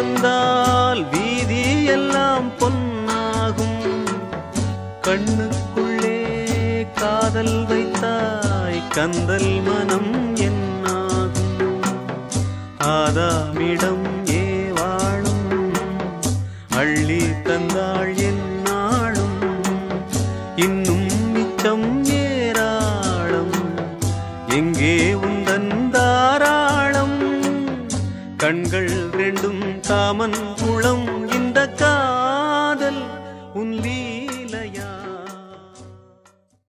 வந்தால் வீதி எல்லாம் பொன்னாகும். கண்ணுக்குள்ளே காதல் வைத்தாய் கந்தல் மனம் என்னாகும். ஆதாமிடம் ஏவாளும் அள்ளி தந்தாள் என்னாளும் இன்னும் மிச்சம் ஏராளம் எங்கே உந்தன் கண்கள் ரெண்டும் தாமன் குளம் இந்த காதல் உன் லீ